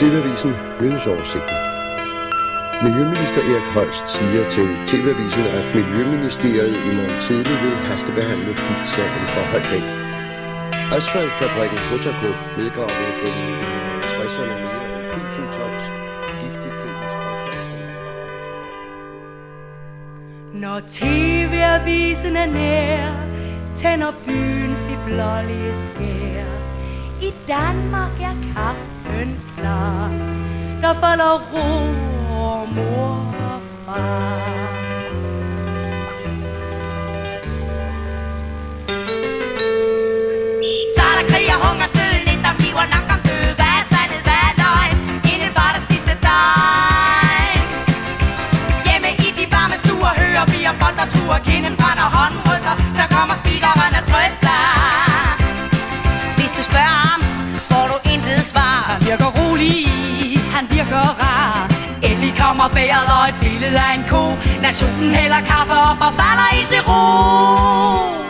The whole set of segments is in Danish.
TV-avisen Nyhedsoversigten. Miljøminister Erik Holst siger til TV-avisen, at Miljøministeriet i morgen tidlig vil hastebehandle giftsagen for Holbæk. Asfaltfabrikken Fotako nedgravede gennem 60'erne mere end 1000 tons giftig kemisk. Når TV-avisen er nær, tænder byen sit blålige skær. I Danmark er kaffe kaffen klar, der falder ro og mor og far. Kommer bæret og et billede af en ko. Nationen hælder kaffe op og falder i til ro.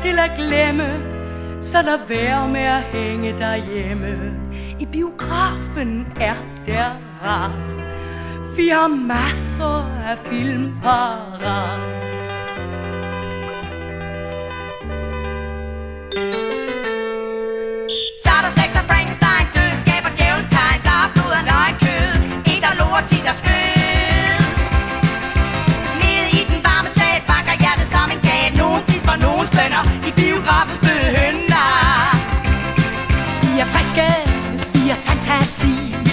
Til at glemme, så lad være med at hænge derhjemme. I biografen er der rart. Vi har masser af film parat.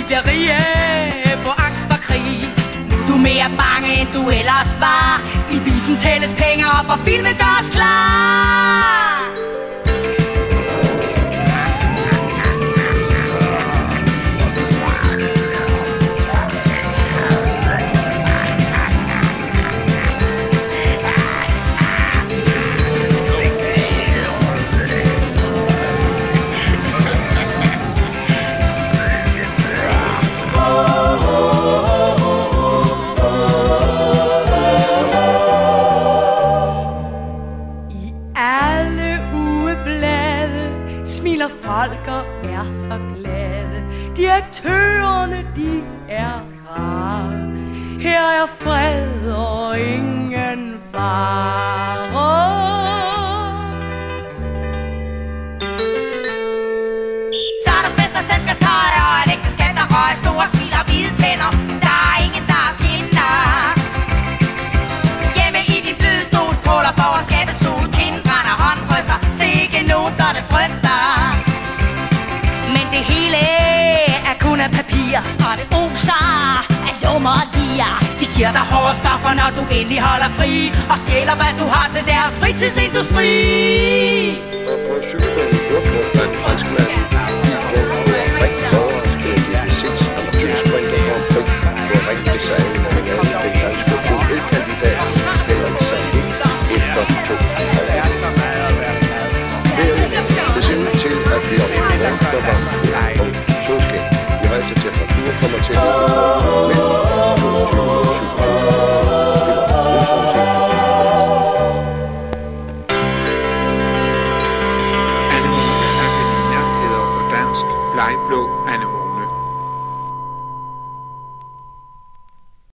Bliver rige på angst for krig. Nu er du mere bange, end du ellers var. I biffen tælles penge op, og filmen gøres klar. Smiler folk og er så glade. Direktørerne, de er rare. Her er fred papir, og det oser af lir. De giver dig hårde stoffer, når du endelig holder fri, og stjæler, hvad du har til deres fritidsindustri. Og på cykelbanen line flow